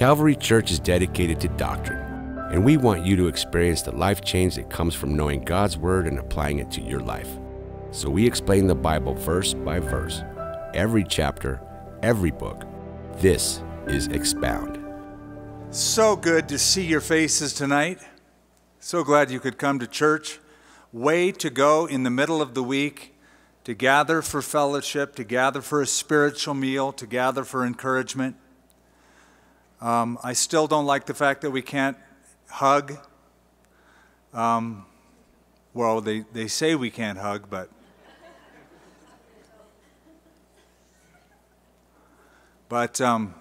Calvary Church is dedicated to doctrine, and we want you to experience the life change that comes from knowing God's Word and applying it to your life. So we explain the Bible verse by verse, every chapter, every book. This is Expound. So good to see your faces tonight. So glad you could come to church. Way to go in the middle of the week to gather for fellowship, to gather for a spiritual meal, to gather for encouragement. Um, I still don't like the fact that we can't hug. Um, well, they, they say we can't hug, but. But um,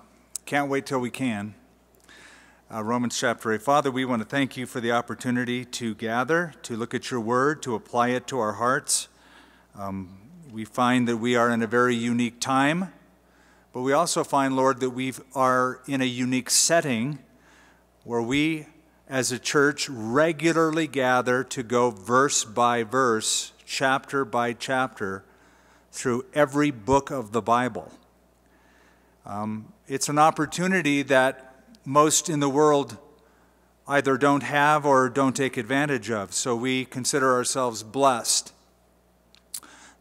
can't wait till we can. Uh, Romans chapter 8. Father, we want to thank you for the opportunity to gather, to look at your word, to apply it to our hearts. Um, we find that we are in a very unique time, but we also find, Lord, that we are in a unique setting where we as a church regularly gather to go verse by verse, chapter by chapter, through every book of the Bible. Um, it's an opportunity that most in the world either don't have or don't take advantage of. So we consider ourselves blessed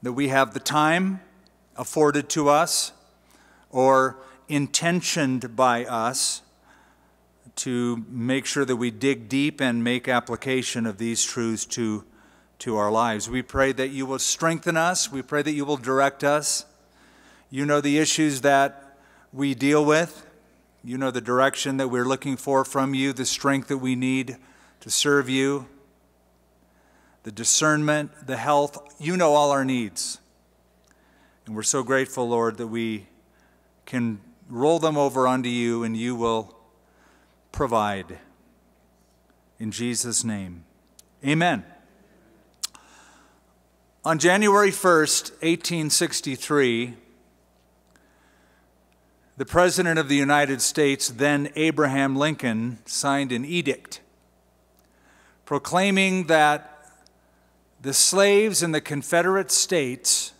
that we have the time afforded to us or intentioned by us to make sure that we dig deep and make application of these truths to, to our lives. We pray that you will strengthen us. We pray that you will direct us. You know the issues that we deal with. You know the direction that we're looking for from you, the strength that we need to serve you, the discernment, the health. You know all our needs. And we're so grateful, Lord, that we can roll them over unto you and you will provide. In Jesus' name, amen. On January 1st, 1863, the President of the United States, then Abraham Lincoln, signed an edict proclaiming that the slaves in the Confederate States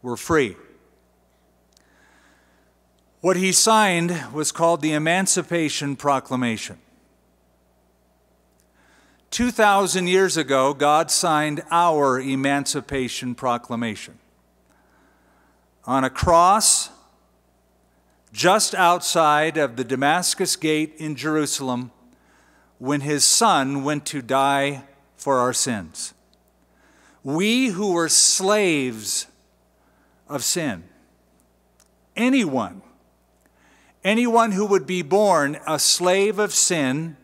were free. What he signed was called the Emancipation Proclamation. 2,000 years ago, God signed our Emancipation Proclamation. On a cross just outside of the Damascus Gate in Jerusalem, when his son went to die for our sins. We who were slaves of sin, anyone Anyone who would be born a slave of sin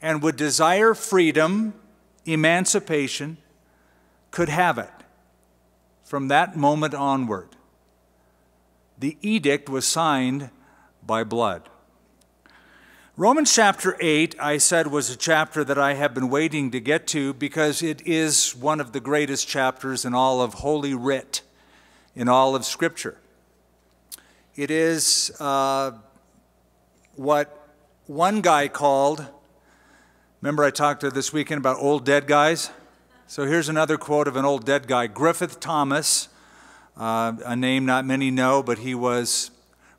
and would desire freedom, emancipation, could have it from that moment onward. The edict was signed by blood. Romans chapter 8, I said, was a chapter that I have been waiting to get to because it is one of the greatest chapters in all of Holy Writ, in all of Scripture. It is uh, what one guy called, remember I talked to this weekend about old dead guys? So here's another quote of an old dead guy Griffith Thomas, uh, a name not many know, but he was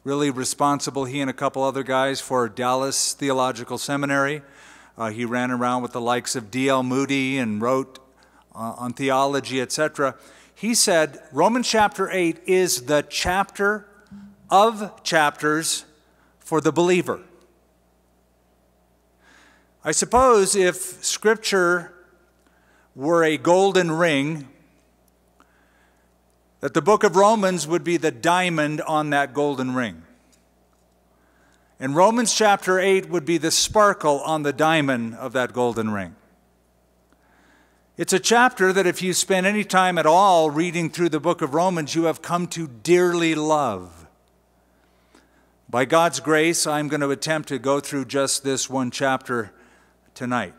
really responsible, he and a couple other guys, for Dallas Theological Seminary. Uh, he ran around with the likes of D.L. Moody and wrote uh, on theology, etc. He said Romans chapter 8 is the chapter of chapters for the believer. I suppose if Scripture were a golden ring, that the book of Romans would be the diamond on that golden ring. And Romans chapter 8 would be the sparkle on the diamond of that golden ring. It's a chapter that, if you spend any time at all reading through the book of Romans, you have come to dearly love. By God's grace, I'm going to attempt to go through just this one chapter tonight.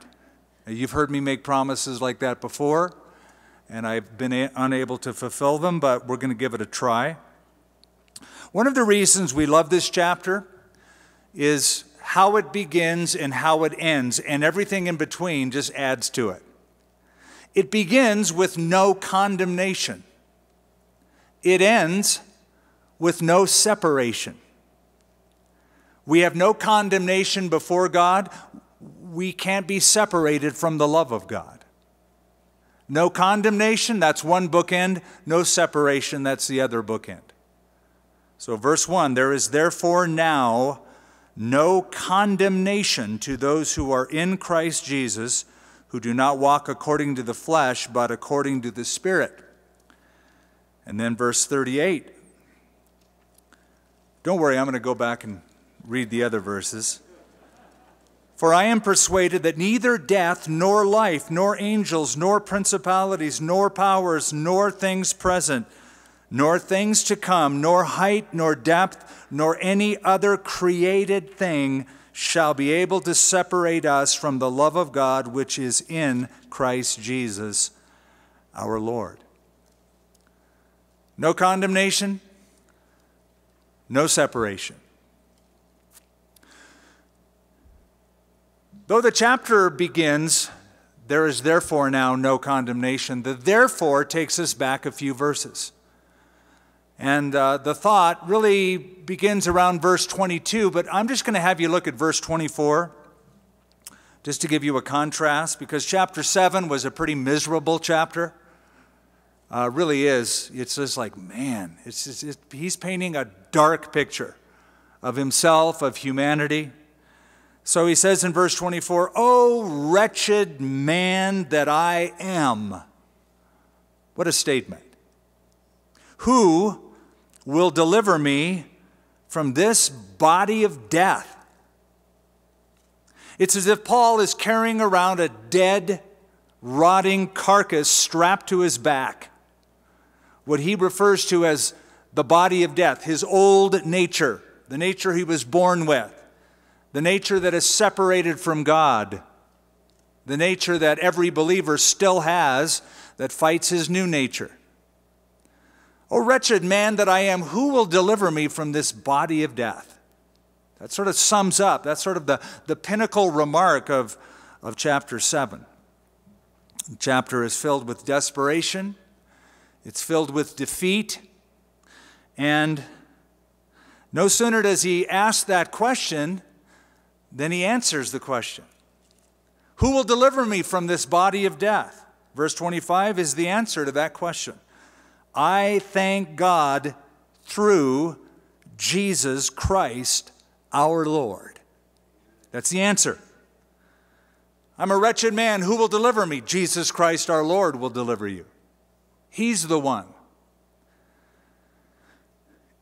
You've heard me make promises like that before, and I've been unable to fulfill them, but we're going to give it a try. One of the reasons we love this chapter is how it begins and how it ends, and everything in between just adds to it. It begins with no condemnation, it ends with no separation. We have no condemnation before God. We can't be separated from the love of God. No condemnation, that's one bookend. No separation, that's the other bookend. So, verse 1 there is therefore now no condemnation to those who are in Christ Jesus, who do not walk according to the flesh, but according to the Spirit. And then verse 38. Don't worry, I'm going to go back and read the other verses. For I am persuaded that neither death, nor life, nor angels, nor principalities, nor powers, nor things present, nor things to come, nor height, nor depth, nor any other created thing shall be able to separate us from the love of God which is in Christ Jesus our Lord. No condemnation, no separation. Though the chapter begins, there is therefore now no condemnation, the therefore takes us back a few verses. And uh, the thought really begins around verse 22, but I'm just going to have you look at verse 24 just to give you a contrast, because chapter 7 was a pretty miserable chapter. Uh, really is. It's just like, man, it's just, it, he's painting a dark picture of himself, of humanity. So he says in verse 24, Oh, wretched man that I am. What a statement. Who will deliver me from this body of death. It's as if Paul is carrying around a dead, rotting carcass strapped to his back, what he refers to as the body of death, his old nature, the nature he was born with, the nature that is separated from God, the nature that every believer still has that fights his new nature. O wretched man that I am, who will deliver me from this body of death? That sort of sums up, that's sort of the, the pinnacle remark of, of chapter 7. The chapter is filled with desperation, it's filled with defeat, and no sooner does he ask that question than he answers the question Who will deliver me from this body of death? Verse 25 is the answer to that question. I thank God through Jesus Christ our Lord. That's the answer. I'm a wretched man. Who will deliver me? Jesus Christ our Lord will deliver you. He's the one.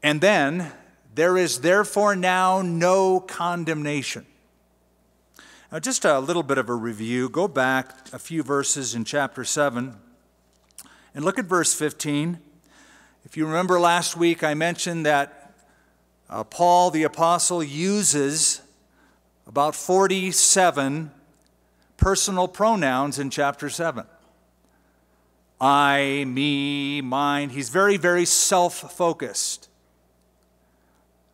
And then, there is therefore now no condemnation. Just a little bit of a review. Go back a few verses in chapter 7. And look at verse 15. If you remember last week, I mentioned that uh, Paul the Apostle uses about 47 personal pronouns in chapter 7. I, me, mine. He's very, very self focused.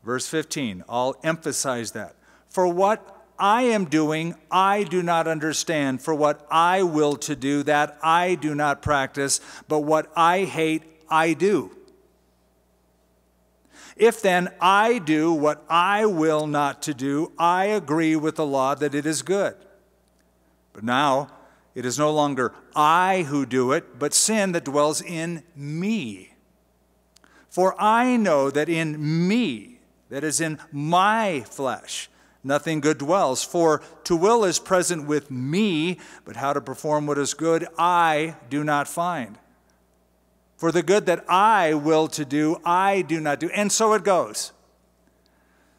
Verse 15, I'll emphasize that. For what I am doing, I do not understand. For what I will to do, that I do not practice, but what I hate, I do. If then I do what I will not to do, I agree with the law that it is good. But now it is no longer I who do it, but sin that dwells in me. For I know that in me, that is in my flesh, nothing good dwells. For to will is present with me, but how to perform what is good I do not find. For the good that I will to do, I do not do. And so it goes.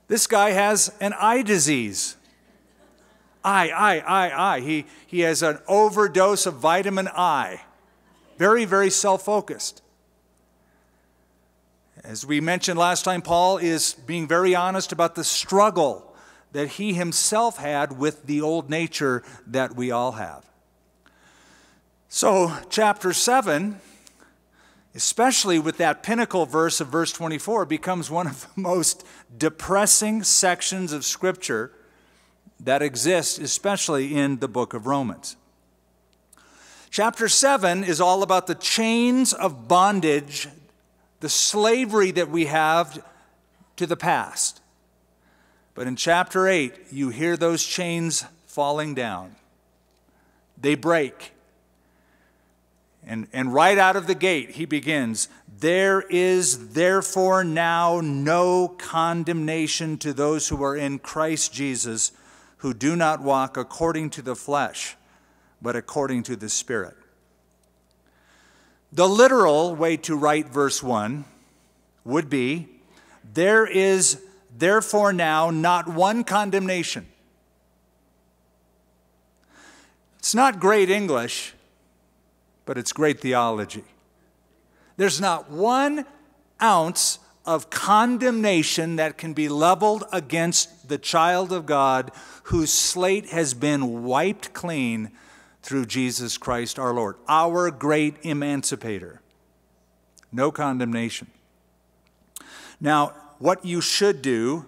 This guy has an eye disease. Eye, eye, eye, eye. He, he has an overdose of vitamin I. Very, very self focused. As we mentioned last time, Paul is being very honest about the struggle that he himself had with the old nature that we all have. So, chapter 7, especially with that pinnacle verse of verse 24, becomes one of the most depressing sections of Scripture that exists, especially in the book of Romans. Chapter 7 is all about the chains of bondage, the slavery that we have to the past. But in chapter 8, you hear those chains falling down. They break. And, and right out of the gate, he begins There is therefore now no condemnation to those who are in Christ Jesus, who do not walk according to the flesh, but according to the Spirit. The literal way to write verse 1 would be There is therefore now not one condemnation. It's not great English, but it's great theology. There's not one ounce of condemnation that can be leveled against the child of God whose slate has been wiped clean through Jesus Christ our Lord, our great emancipator. No condemnation. Now, what you should do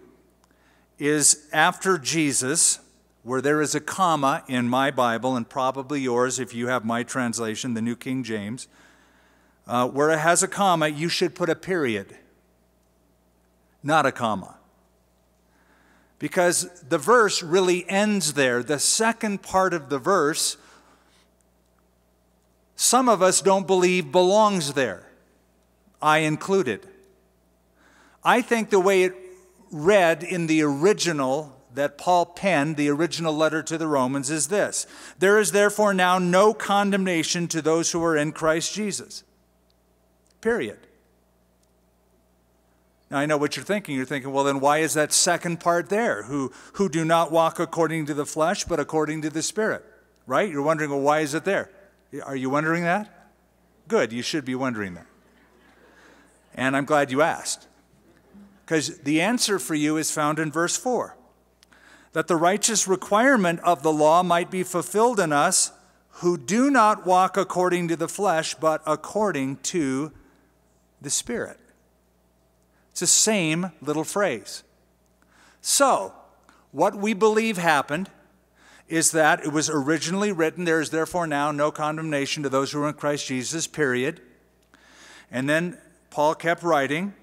is after Jesus, where there is a comma in my Bible, and probably yours if you have my translation, the New King James, uh, where it has a comma, you should put a period, not a comma. Because the verse really ends there. The second part of the verse, some of us don't believe belongs there, I included. I think the way it read in the original that Paul penned, the original letter to the Romans, is this There is therefore now no condemnation to those who are in Christ Jesus. Period. Now, I know what you're thinking. You're thinking, well, then why is that second part there? Who, who do not walk according to the flesh, but according to the Spirit. Right? You're wondering, well, why is it there? Are you wondering that? Good, you should be wondering that. And I'm glad you asked. Because the answer for you is found in verse 4 that the righteous requirement of the law might be fulfilled in us who do not walk according to the flesh, but according to the Spirit. It's the same little phrase. So, what we believe happened is that it was originally written, There is therefore now no condemnation to those who are in Christ Jesus, period. And then Paul kept writing,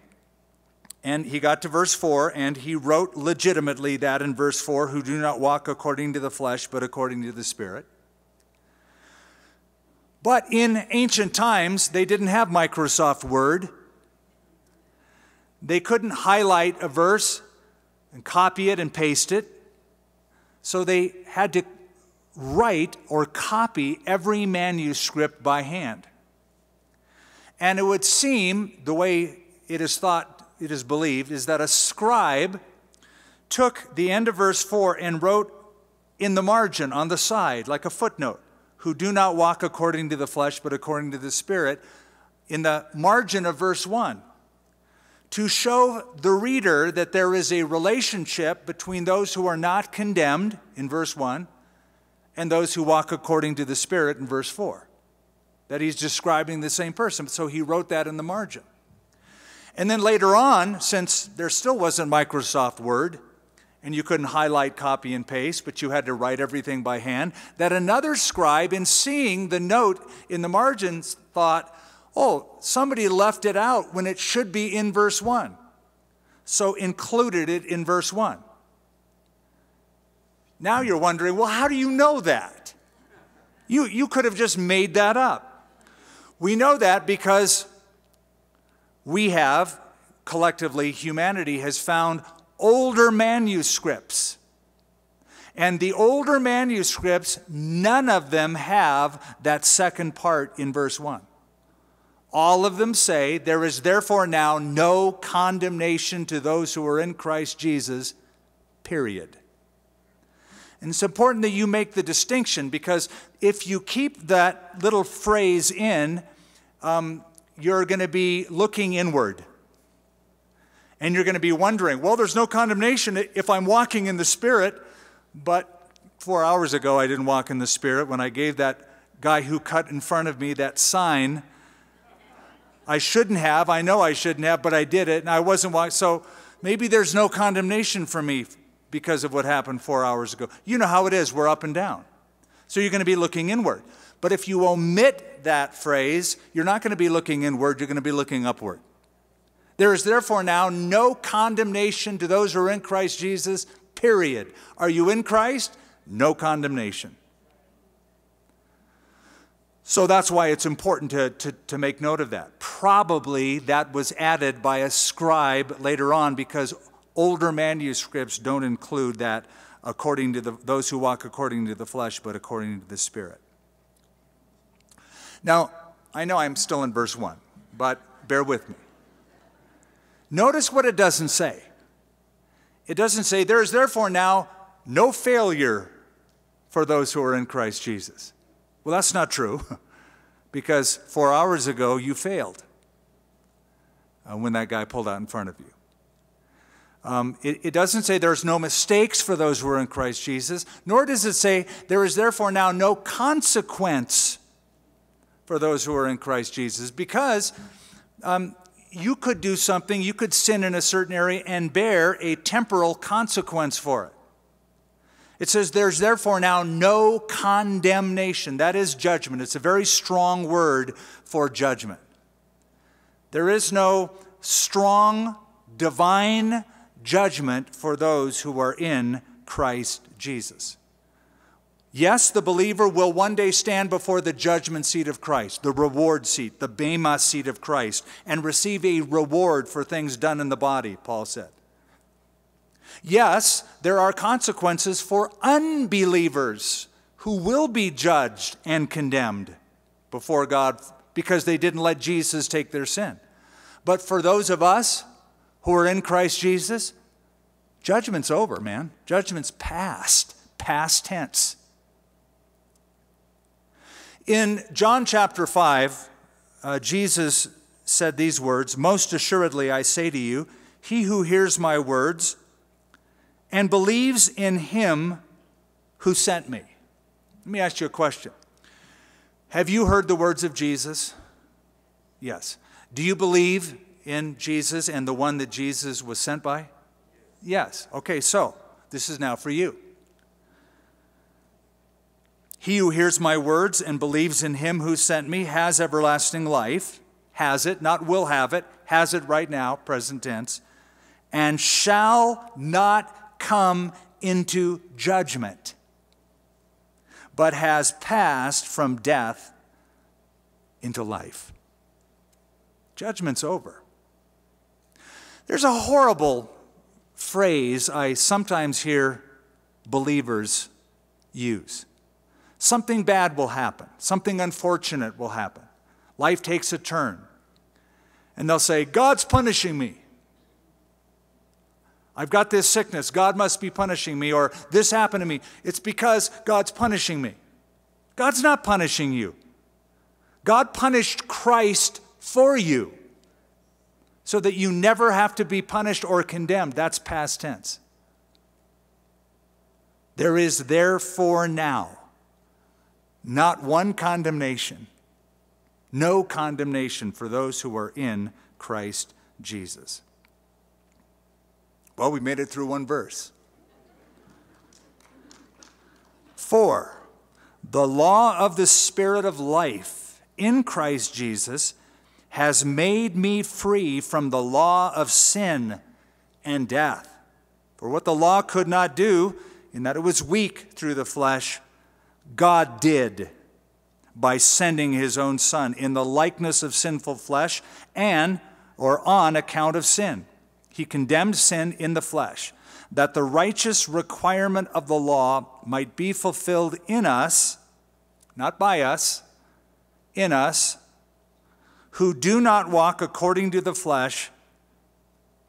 and he got to verse 4, and he wrote legitimately that in verse 4 who do not walk according to the flesh, but according to the Spirit. But in ancient times, they didn't have Microsoft Word. They couldn't highlight a verse and copy it and paste it. So they had to write or copy every manuscript by hand. And it would seem, the way it is thought it is believed, is that a scribe took the end of verse 4 and wrote in the margin on the side, like a footnote, who do not walk according to the flesh, but according to the Spirit, in the margin of verse 1, to show the reader that there is a relationship between those who are not condemned, in verse 1, and those who walk according to the Spirit, in verse 4. That he's describing the same person. So he wrote that in the margin. And then later on, since there still wasn't Microsoft Word, and you couldn't highlight, copy, and paste, but you had to write everything by hand, that another scribe, in seeing the note in the margins, thought, oh, somebody left it out when it should be in verse 1. So included it in verse 1. Now you're wondering, well, how do you know that? You, you could have just made that up. We know that because we have, collectively, humanity has found older manuscripts. And the older manuscripts, none of them have that second part in verse 1. All of them say, There is therefore now no condemnation to those who are in Christ Jesus, period. And it's important that you make the distinction because if you keep that little phrase in, um, you're going to be looking inward. And you're going to be wondering, well, there's no condemnation if I'm walking in the Spirit. But four hours ago, I didn't walk in the Spirit when I gave that guy who cut in front of me that sign. I shouldn't have. I know I shouldn't have, but I did it, and I wasn't walking. So maybe there's no condemnation for me because of what happened four hours ago. You know how it is. We're up and down. So you're going to be looking inward. But if you omit that phrase, you're not going to be looking inward, you're going to be looking upward. There is therefore now no condemnation to those who are in Christ Jesus, period. Are you in Christ? No condemnation. So that's why it's important to, to, to, make note of that. Probably that was added by a scribe later on because older manuscripts don't include that according to the, those who walk according to the flesh, but according to the Spirit. Now, I know I'm still in verse 1, but bear with me. Notice what it doesn't say. It doesn't say, There is therefore now no failure for those who are in Christ Jesus. Well, that's not true because four hours ago you failed uh, when that guy pulled out in front of you. Um, it, it doesn't say there's no mistakes for those who are in Christ Jesus, nor does it say there is therefore now no consequence for those who are in Christ Jesus, because um, you could do something, you could sin in a certain area and bear a temporal consequence for it. It says, There's therefore now no condemnation. That is judgment. It's a very strong word for judgment. There is no strong divine judgment for those who are in Christ Jesus. Yes, the believer will one day stand before the judgment seat of Christ, the reward seat, the Bema seat of Christ, and receive a reward for things done in the body, Paul said. Yes, there are consequences for unbelievers who will be judged and condemned before God because they didn't let Jesus take their sin. But for those of us who are in Christ Jesus, judgment's over, man. Judgment's past, past tense. In John chapter 5, uh, Jesus said these words Most assuredly, I say to you, he who hears my words and believes in him who sent me. Let me ask you a question. Have you heard the words of Jesus? Yes. Do you believe in Jesus and the one that Jesus was sent by? Yes. Okay, so this is now for you. He who hears my words and believes in him who sent me has everlasting life, has it, not will have it, has it right now, present tense, and shall not come into judgment, but has passed from death into life. Judgment's over. There's a horrible phrase I sometimes hear believers use. Something bad will happen, something unfortunate will happen. Life takes a turn. And they'll say, God's punishing me. I've got this sickness. God must be punishing me, or this happened to me. It's because God's punishing me. God's not punishing you. God punished Christ for you so that you never have to be punished or condemned. That's past tense. There is therefore now not one condemnation, no condemnation for those who are in Christ Jesus. Well, we made it through one verse. Four, the law of the Spirit of life in Christ Jesus has made me free from the law of sin and death. For what the law could not do, in that it was weak through the flesh, God did by sending his own Son in the likeness of sinful flesh and or on account of sin. He condemned sin in the flesh, that the righteous requirement of the law might be fulfilled in us, not by us, in us, who do not walk according to the flesh,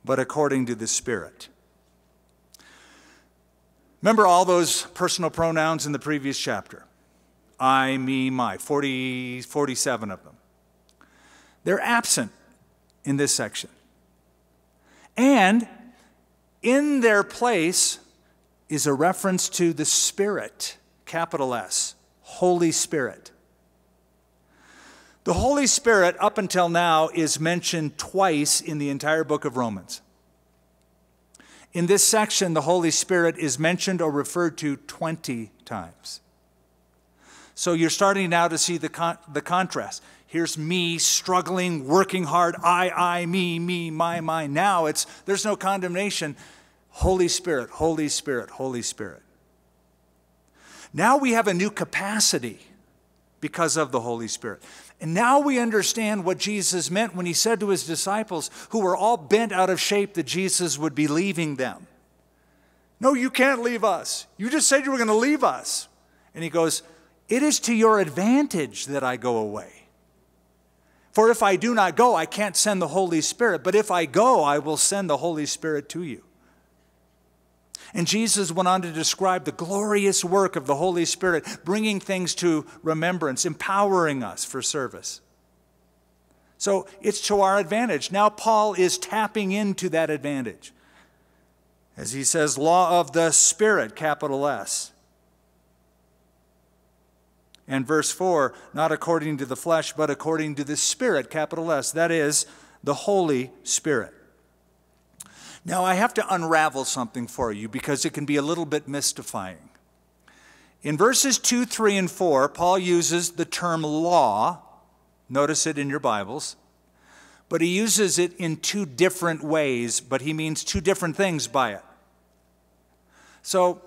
but according to the Spirit. Remember all those personal pronouns in the previous chapter I, me, my, 40, 47 of them. They're absent in this section. And in their place is a reference to the Spirit, capital S, Holy Spirit. The Holy Spirit, up until now, is mentioned twice in the entire book of Romans. In this section, the Holy Spirit is mentioned or referred to 20 times. So you're starting now to see the, con- the contrast. Here's me struggling, working hard, I, I, me, me, my, my. Now it's there's no condemnation. Holy Spirit, Holy Spirit, Holy Spirit. Now we have a new capacity because of the Holy Spirit. And now we understand what Jesus meant when he said to his disciples, who were all bent out of shape, that Jesus would be leaving them. No, you can't leave us. You just said you were going to leave us. And he goes, It is to your advantage that I go away. For if I do not go, I can't send the Holy Spirit. But if I go, I will send the Holy Spirit to you. And Jesus went on to describe the glorious work of the Holy Spirit, bringing things to remembrance, empowering us for service. So it's to our advantage. Now, Paul is tapping into that advantage. As he says, law of the Spirit, capital S. And verse 4, not according to the flesh, but according to the Spirit, capital S. That is, the Holy Spirit. Now, I have to unravel something for you because it can be a little bit mystifying. In verses 2, 3, and 4, Paul uses the term law. Notice it in your Bibles. But he uses it in two different ways, but he means two different things by it. So,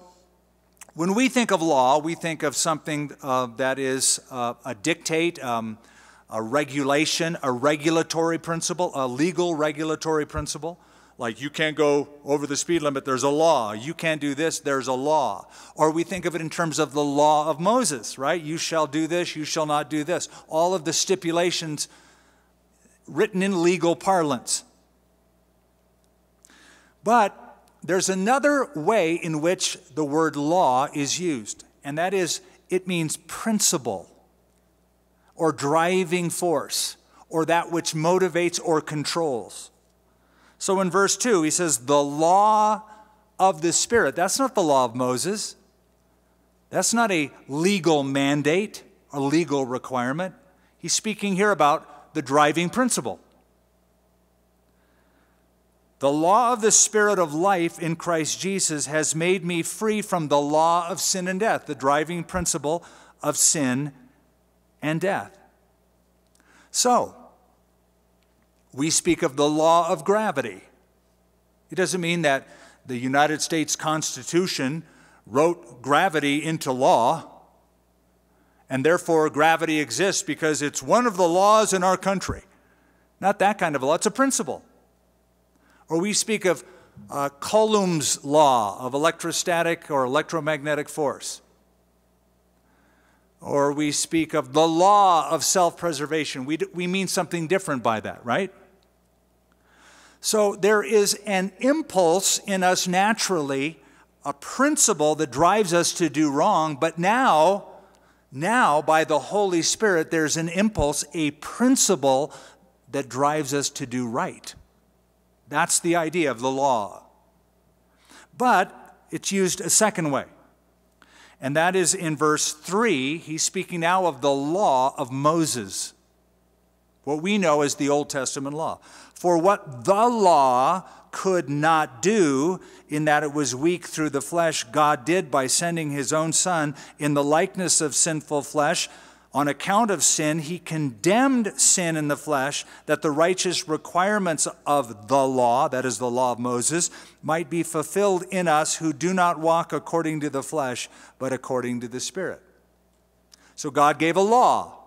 when we think of law, we think of something uh, that is uh, a dictate, um, a regulation, a regulatory principle, a legal regulatory principle. Like, you can't go over the speed limit, there's a law. You can't do this, there's a law. Or we think of it in terms of the law of Moses, right? You shall do this, you shall not do this. All of the stipulations written in legal parlance. But there's another way in which the word law is used, and that is it means principle or driving force or that which motivates or controls. So in verse 2, he says, the law of the Spirit. That's not the law of Moses. That's not a legal mandate, a legal requirement. He's speaking here about the driving principle. The law of the Spirit of life in Christ Jesus has made me free from the law of sin and death, the driving principle of sin and death. So, we speak of the law of gravity. It doesn't mean that the United States Constitution wrote gravity into law, and therefore gravity exists because it's one of the laws in our country. Not that kind of a law, it's a principle. Or we speak of uh, Coulomb's law of electrostatic or electromagnetic force. Or we speak of the law of self preservation. We, we mean something different by that, right? So there is an impulse in us naturally, a principle that drives us to do wrong, but now, now by the Holy Spirit, there's an impulse, a principle that drives us to do right. That's the idea of the law. But it's used a second way. And that is in verse 3. He's speaking now of the law of Moses, what we know as the Old Testament law. For what the law could not do, in that it was weak through the flesh, God did by sending his own Son in the likeness of sinful flesh. On account of sin, he condemned sin in the flesh, that the righteous requirements of the law, that is the law of Moses, might be fulfilled in us who do not walk according to the flesh, but according to the Spirit. So God gave a law,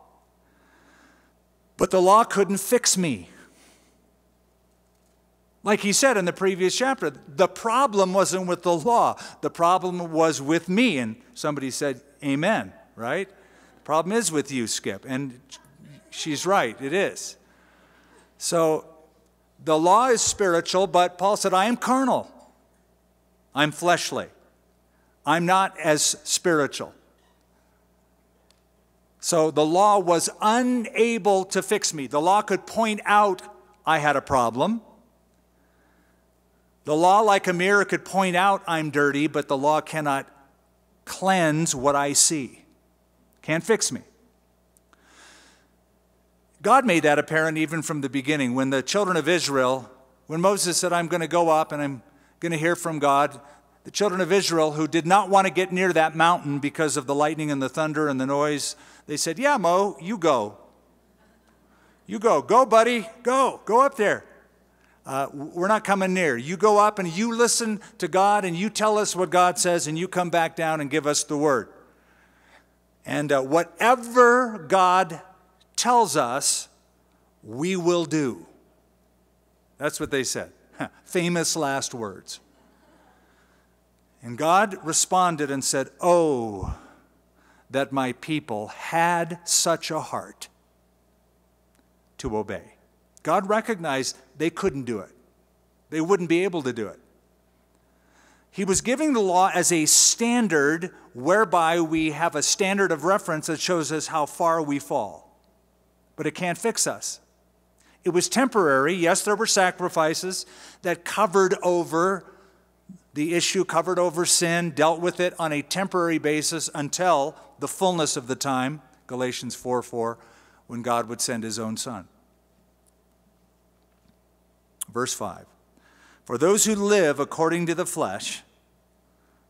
but the law couldn't fix me. Like he said in the previous chapter, the problem wasn't with the law, the problem was with me. And somebody said, Amen, right? The problem is with you, Skip. And she's right, it is. So the law is spiritual, but Paul said, I am carnal, I'm fleshly, I'm not as spiritual. So the law was unable to fix me. The law could point out I had a problem. The law, like a mirror, could point out I'm dirty, but the law cannot cleanse what I see. Can't fix me. God made that apparent even from the beginning. When the children of Israel, when Moses said, I'm going to go up and I'm going to hear from God, the children of Israel, who did not want to get near that mountain because of the lightning and the thunder and the noise, they said, Yeah, Mo, you go. You go. Go, buddy. Go. Go up there. Uh, we're not coming near. You go up and you listen to God and you tell us what God says and you come back down and give us the word. And uh, whatever God tells us, we will do. That's what they said. Famous last words. And God responded and said, Oh, that my people had such a heart to obey. God recognized they couldn't do it, they wouldn't be able to do it. He was giving the law as a standard whereby we have a standard of reference that shows us how far we fall. But it can't fix us. It was temporary. Yes, there were sacrifices that covered over the issue, covered over sin, dealt with it on a temporary basis until the fullness of the time, Galatians 4 4, when God would send his own son. Verse 5 For those who live according to the flesh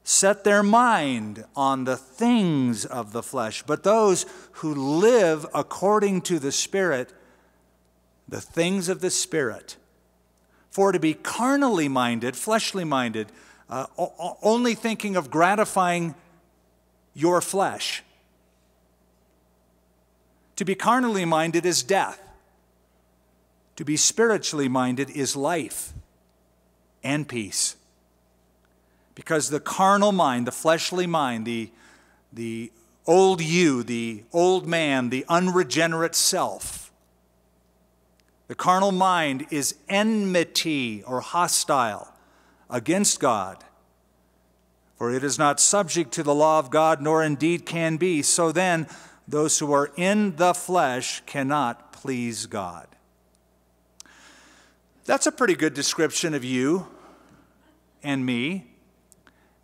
set their mind on the things of the flesh, but those who live according to the Spirit, the things of the Spirit. For to be carnally minded, fleshly minded, uh, only thinking of gratifying your flesh. To be carnally minded is death. To be spiritually minded is life and peace. Because the carnal mind, the fleshly mind, the, the old you, the old man, the unregenerate self, the carnal mind is enmity or hostile against God. For it is not subject to the law of God, nor indeed can be. So then, those who are in the flesh cannot please God. That's a pretty good description of you and me,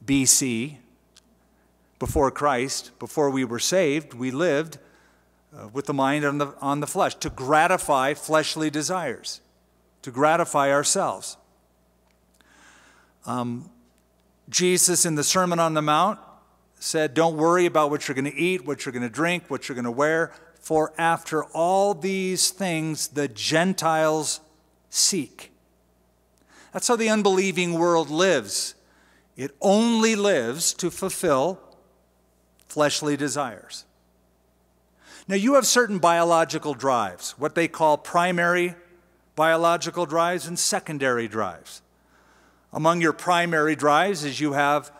BC. Before Christ, before we were saved, we lived uh, with the mind on the, on the flesh to gratify fleshly desires, to gratify ourselves. Um, Jesus in the Sermon on the Mount said, Don't worry about what you're going to eat, what you're going to drink, what you're going to wear, for after all these things the Gentiles seek. That's how the unbelieving world lives. It only lives to fulfill fleshly desires. Now, you have certain biological drives, what they call primary biological drives and secondary drives. Among your primary drives is you have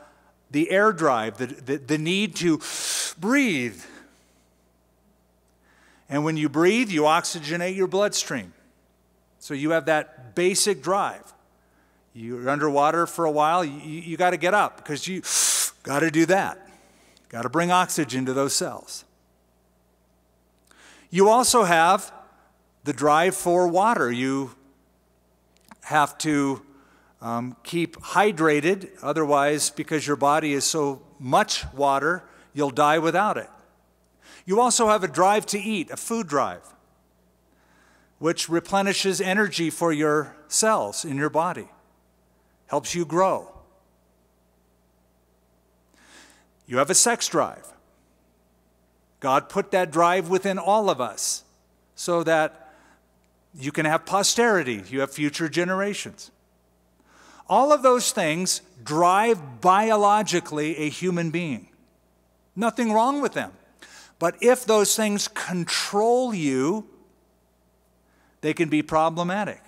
the air drive, the, the, the need to breathe. And when you breathe, you oxygenate your bloodstream. So you have that basic drive. You're underwater for a while, you, you got to get up because you got to do that. Got to bring oxygen to those cells. You also have the drive for water. You have to um, keep hydrated, otherwise, because your body is so much water, you'll die without it. You also have a drive to eat, a food drive which replenishes energy for your cells in your body, helps you grow. You have a sex drive. God put that drive within all of us so that you can have posterity, you have future generations. All of those things drive biologically a human being. Nothing wrong with them. But if those things control you, they can be problematic.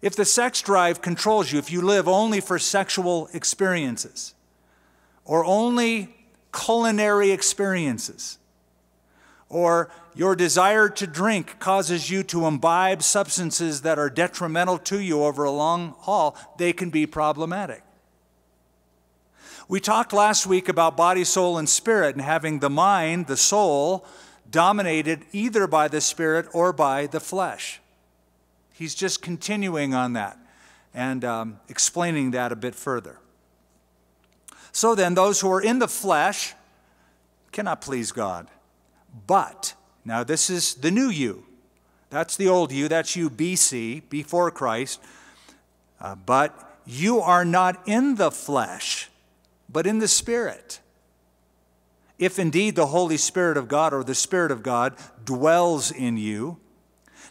If the sex drive controls you, if you live only for sexual experiences or only culinary experiences, or your desire to drink causes you to imbibe substances that are detrimental to you over a long haul, they can be problematic. We talked last week about body, soul, and spirit, and having the mind, the soul, dominated either by the Spirit or by the flesh. He's just continuing on that and um, explaining that a bit further. So then, those who are in the flesh cannot please God. But, now this is the new you. That's the old you. That's you BC, before Christ. Uh, but you are not in the flesh, but in the Spirit if indeed the Holy Spirit of God or the Spirit of God dwells in you,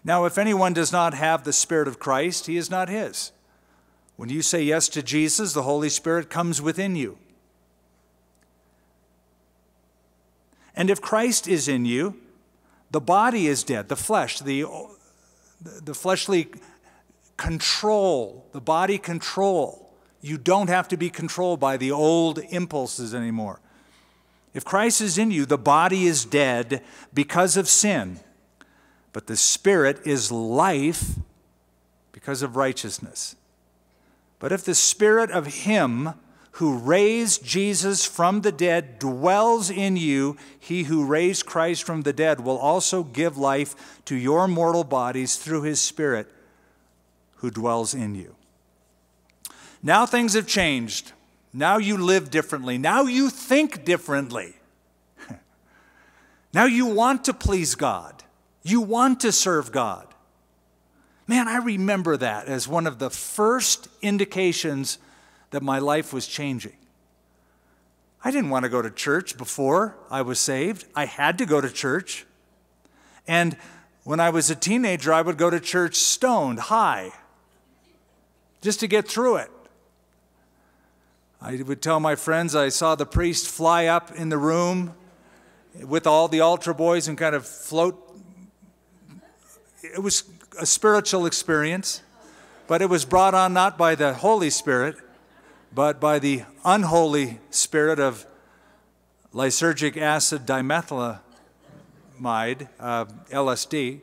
Now, if anyone does not have the Spirit of Christ, he is not his. When you say yes to Jesus, the Holy Spirit comes within you. And if Christ is in you, the body is dead, the flesh, the, the fleshly control, the body control. You don't have to be controlled by the old impulses anymore. If Christ is in you, the body is dead because of sin, but the spirit is life because of righteousness. But if the spirit of Him who raised Jesus from the dead dwells in you, he who raised Christ from the dead will also give life to your mortal bodies through his Spirit who dwells in you. Now things have changed. Now you live differently. Now you think differently. now you want to please God. You want to serve God. Man, I remember that as one of the first indications that my life was changing. I didn't want to go to church before I was saved. I had to go to church. And when I was a teenager, I would go to church stoned, high, just to get through it. I would tell my friends I saw the priest fly up in the room with all the altar boys and kind of float. It was a spiritual experience, but it was brought on not by the Holy Spirit, but by the unholy spirit of lysergic acid dimethylamide, uh, LSD.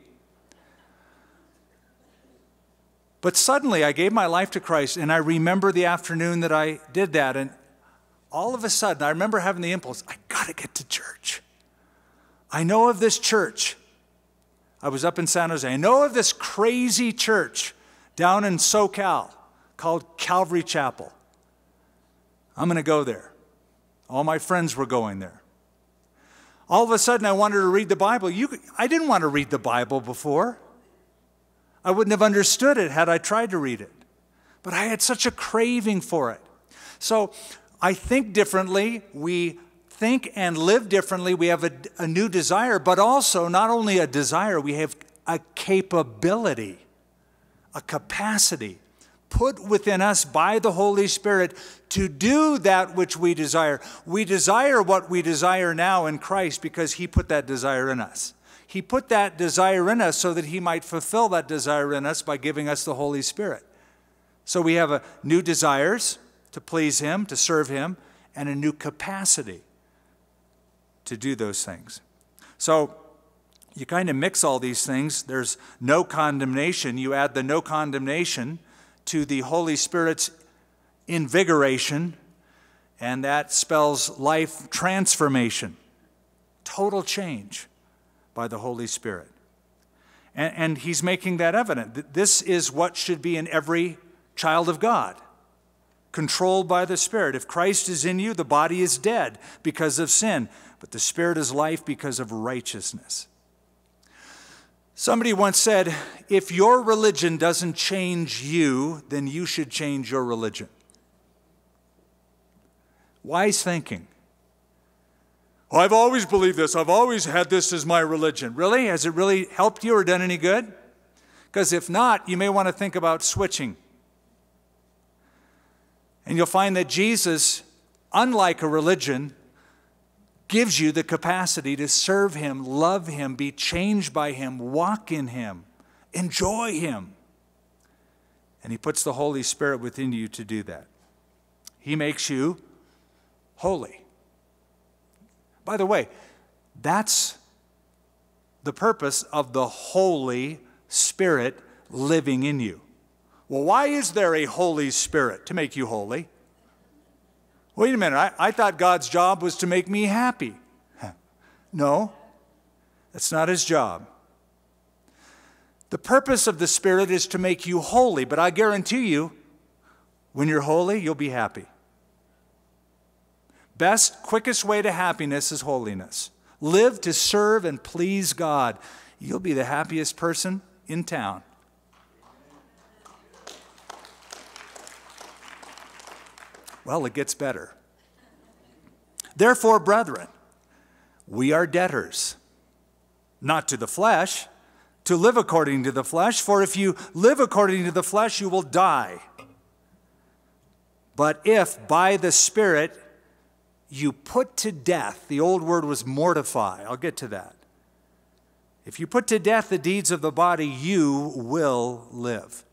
But suddenly I gave my life to Christ, and I remember the afternoon that I did that. And all of a sudden, I remember having the impulse I got to get to church. I know of this church. I was up in San Jose. I know of this crazy church down in SoCal called Calvary Chapel. I'm going to go there. All my friends were going there. All of a sudden, I wanted to read the Bible. You, I didn't want to read the Bible before. I wouldn't have understood it had I tried to read it. But I had such a craving for it. So I think differently. We think and live differently. We have a, a new desire, but also not only a desire, we have a capability, a capacity put within us by the Holy Spirit to do that which we desire. We desire what we desire now in Christ because He put that desire in us. He put that desire in us so that He might fulfill that desire in us by giving us the Holy Spirit. So we have a new desires to please Him, to serve Him, and a new capacity to do those things. So you kind of mix all these things. There's no condemnation. You add the no condemnation to the Holy Spirit's invigoration, and that spells life transformation, total change by the Holy Spirit. And, and, he's making that evident. This is what should be in every child of God, controlled by the Spirit. If Christ is in you, the body is dead because of sin, but the Spirit is life because of righteousness. Somebody once said, if your religion doesn't change you, then you should change your religion. Wise thinking. I've always believed this. I've always had this as my religion. Really? Has it really helped you or done any good? Because if not, you may want to think about switching. And you'll find that Jesus, unlike a religion, gives you the capacity to serve Him, love Him, be changed by Him, walk in Him, enjoy Him. And He puts the Holy Spirit within you to do that. He makes you holy. By the way, that's the purpose of the Holy Spirit living in you. Well, why is there a Holy Spirit? To make you holy. Wait a minute, I, I thought God's job was to make me happy. No, that's not his job. The purpose of the Spirit is to make you holy, but I guarantee you, when you're holy, you'll be happy. Best, quickest way to happiness is holiness. Live to serve and please God. You'll be the happiest person in town. Well, it gets better. Therefore, brethren, we are debtors, not to the flesh, to live according to the flesh, for if you live according to the flesh, you will die. But if by the Spirit you put to death, the old word was mortify, I'll get to that. If you put to death the deeds of the body, you will live.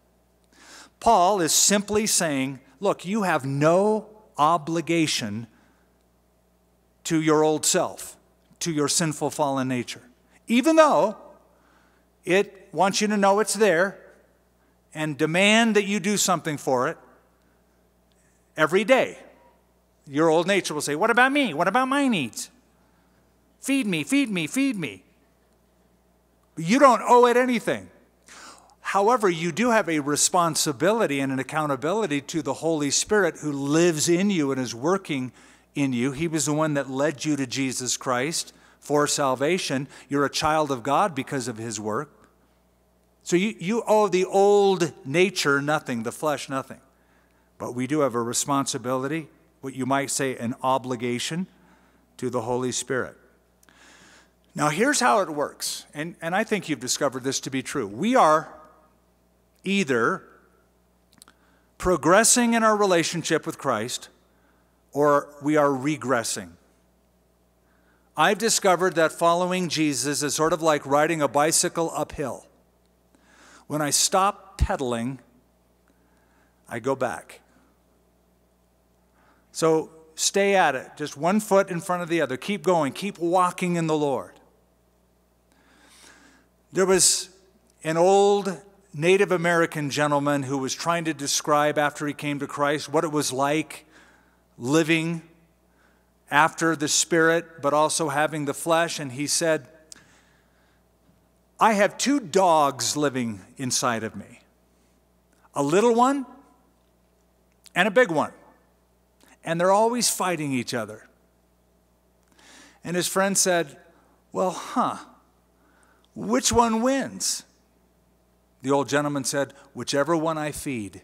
Paul is simply saying, look, you have no obligation to your old self, to your sinful fallen nature. Even though it wants you to know it's there and demand that you do something for it every day. Your old nature will say, What about me? What about my needs? Feed me, feed me, feed me. You don't owe it anything. However, you do have a responsibility and an accountability to the Holy Spirit who lives in you and is working in you. He was the one that led you to Jesus Christ for salvation. You're a child of God because of his work. So you, you owe the old nature nothing, the flesh nothing. But we do have a responsibility, what you might say an obligation to the Holy Spirit. Now, here's how it works, and, and I think you've discovered this to be true. We are either progressing in our relationship with Christ or we are regressing. I've discovered that following Jesus is sort of like riding a bicycle uphill. When I stop pedaling, I go back. So stay at it, just one foot in front of the other. Keep going, keep walking in the Lord. There was an old Native American gentleman who was trying to describe after he came to Christ what it was like living after the Spirit, but also having the flesh. And he said, I have two dogs living inside of me a little one and a big one. And they're always fighting each other. And his friend said, Well, huh, which one wins? The old gentleman said, Whichever one I feed.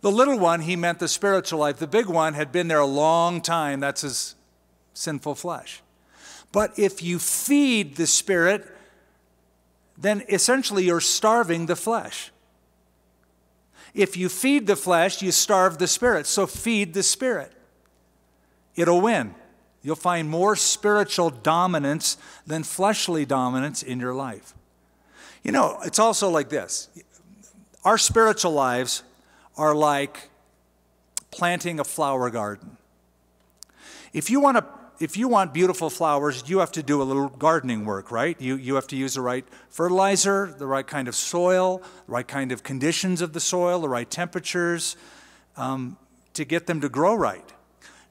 The little one, he meant the spiritual life. The big one had been there a long time. That's his sinful flesh. But if you feed the spirit, then essentially you're starving the flesh. If you feed the flesh, you starve the spirit. So feed the spirit. It'll win. You'll find more spiritual dominance than fleshly dominance in your life. You know, it's also like this our spiritual lives are like planting a flower garden. If you want to if you want beautiful flowers, you have to do a little gardening work, right? You, you have to use the right fertilizer, the right kind of soil, the right kind of conditions of the soil, the right temperatures um, to get them to grow right.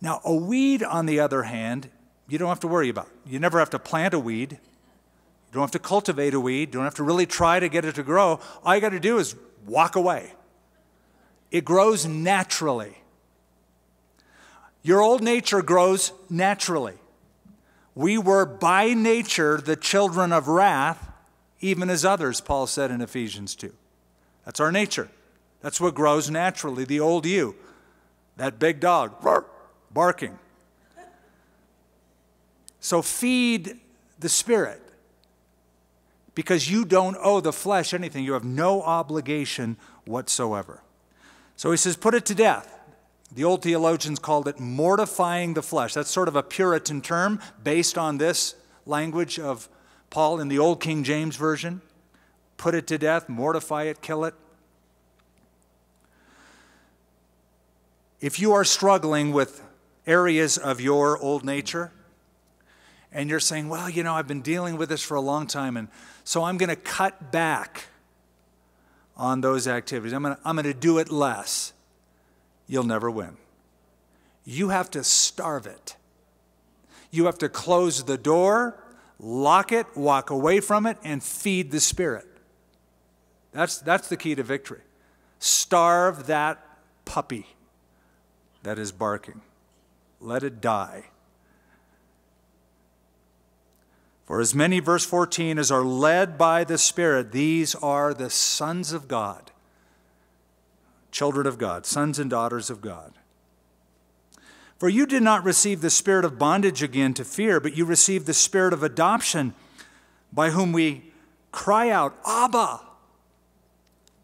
Now, a weed, on the other hand, you don't have to worry about. You never have to plant a weed. You don't have to cultivate a weed. You don't have to really try to get it to grow. All you got to do is walk away. It grows naturally. Your old nature grows naturally. We were by nature the children of wrath, even as others, Paul said in Ephesians 2. That's our nature. That's what grows naturally, the old you. That big dog, barking. So feed the Spirit because you don't owe the flesh anything. You have no obligation whatsoever. So he says, put it to death. The old theologians called it mortifying the flesh. That's sort of a Puritan term based on this language of Paul in the Old King James Version. Put it to death, mortify it, kill it. If you are struggling with areas of your old nature, and you're saying, well, you know, I've been dealing with this for a long time, and so I'm going to cut back on those activities. I'm going to, do it less you'll never win. You have to starve it. You have to close the door, lock it, walk away from it, and feed the Spirit. That's, that's the key to victory. Starve that puppy that is barking, let it die. For as many, verse 14, as are led by the Spirit, these are the sons of God children of God, sons and daughters of God. For you did not receive the spirit of bondage again to fear, but you received the spirit of adoption, by whom we cry out, Abba,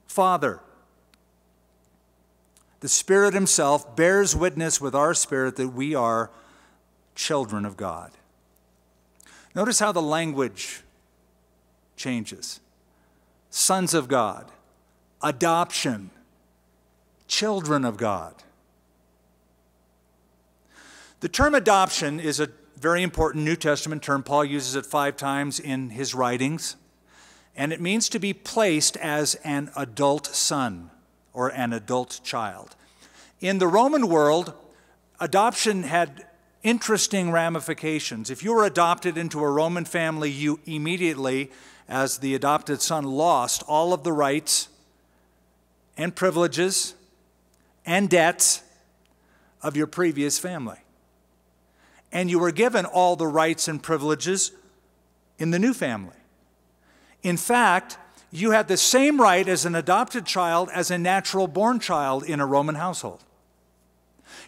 Father. The Spirit Himself bears witness with our spirit that we are children of God. Notice how the language changes sons of God, adoption, children of God. The term adoption is a very important New Testament term. Paul uses it five times in his writings. And it means to be placed as an adult son or an adult child. In the Roman world, adoption had interesting ramifications. If you were adopted into a Roman family, you immediately, as the adopted son, lost all of the rights and privileges and debts of your previous family. And you were given all the rights and privileges in the new family. In fact, you had the same right as an adopted child as a natural born child in a Roman household.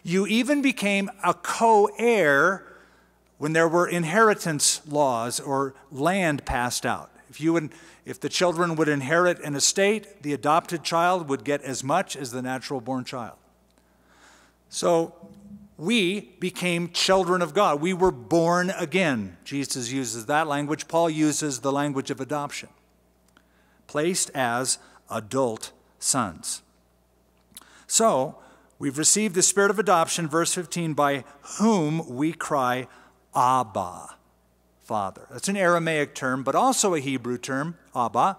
You even became a co heir when there were inheritance laws or land passed out. If, you would, if the children would inherit an estate, the adopted child would get as much as the natural born child. So we became children of God. We were born again. Jesus uses that language. Paul uses the language of adoption, placed as adult sons. So, We've received the spirit of adoption, verse 15, by whom we cry, Abba, Father. That's an Aramaic term, but also a Hebrew term, Abba.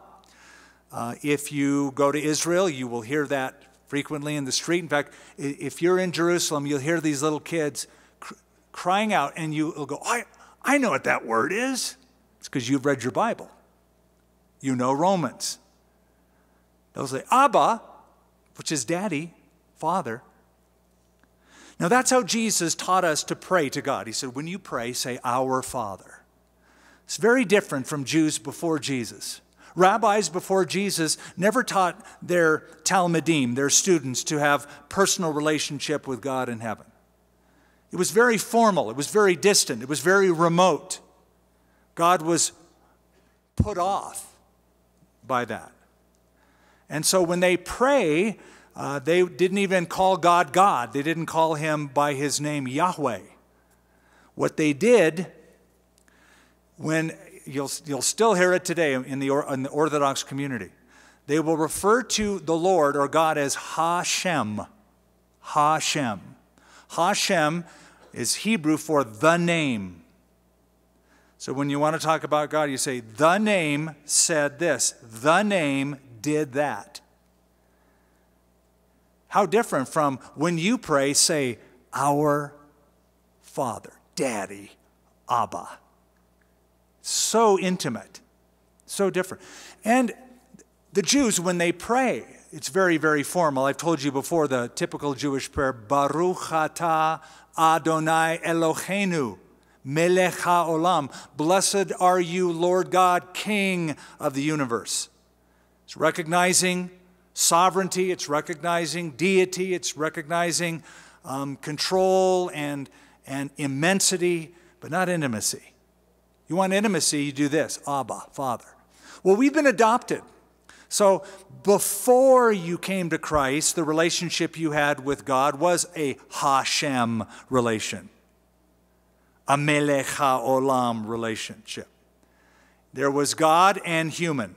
Uh, if you go to Israel, you will hear that frequently in the street. In fact, if you're in Jerusalem, you'll hear these little kids cr- crying out, and you'll go, I, I know what that word is. It's because you've read your Bible. You know Romans. They'll say, Abba, which is daddy, father. Now, that's how Jesus taught us to pray to God. He said, When you pray, say, Our Father. It's very different from Jews before Jesus. Rabbis before Jesus never taught their talmidim, their students, to have personal relationship with God in heaven. It was very formal, it was very distant, it was very remote. God was put off by that. And so when they pray, uh, they didn't even call God God, they didn't call him by his name Yahweh. What they did, when you'll, you'll still hear it today in the, in the Orthodox community, they will refer to the Lord or God as Hashem. Hashem. Hashem is Hebrew for the name. So when you want to talk about God, you say, the name said this, the name did that. How different from when you pray, say, Our Father, Daddy, Abba. So intimate, so different. And the Jews, when they pray, it's very, very formal. I've told you before the typical Jewish prayer, Baruch atah Adonai Eloheinu, melech haolam. Blessed are you, Lord God, King of the universe. It's recognizing sovereignty, it's recognizing deity, it's recognizing um, control and, and immensity, but not intimacy. You want intimacy, you do this Abba, Father. Well, we've been adopted. So before you came to Christ, the relationship you had with God was a Hashem relation, a Melech HaOlam relationship. There was God and human.